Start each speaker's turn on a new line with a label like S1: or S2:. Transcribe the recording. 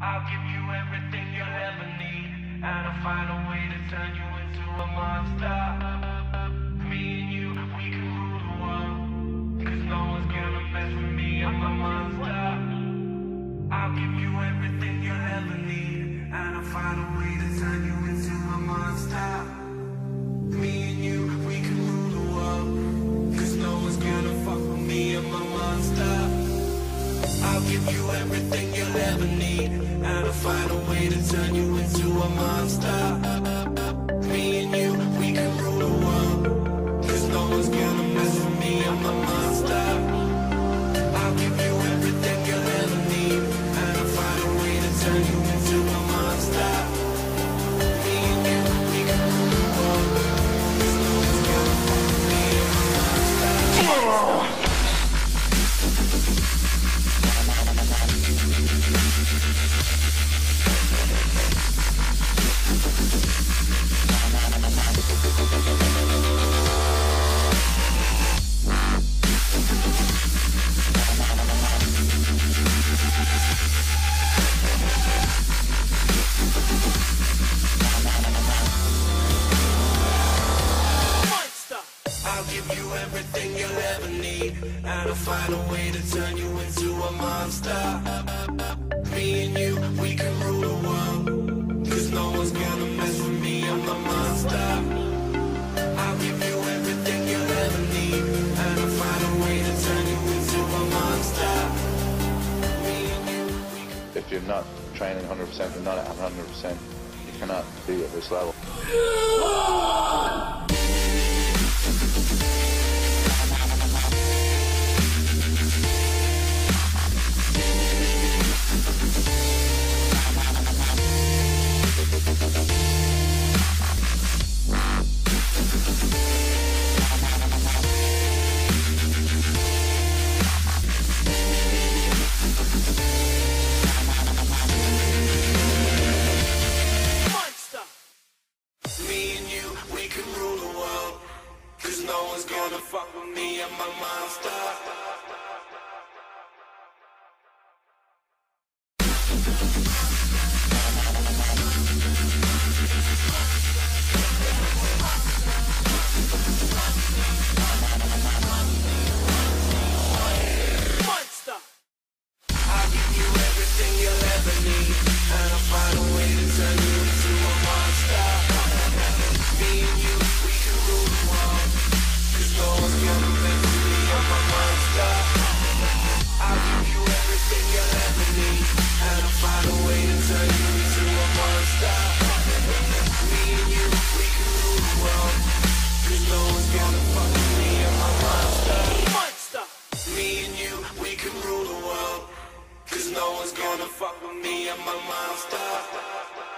S1: I'll give you everything you'll ever need And I'll find a way to turn you into a monster. Me and you. monster. you everything you'll ever need. And I'll find a way to turn you into a monster. Me and you, we can rule the world. Cause no one's gonna mess with me, I'm a monster.
S2: If you're not training 100% and not at 100%, you cannot be at this level.
S1: with me, I'm a monster.